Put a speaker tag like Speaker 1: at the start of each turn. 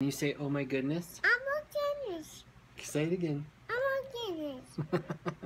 Speaker 1: Can you say, oh my goodness?
Speaker 2: I'm a goodness.
Speaker 1: Say it again.
Speaker 2: I'm a goodness.